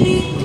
You.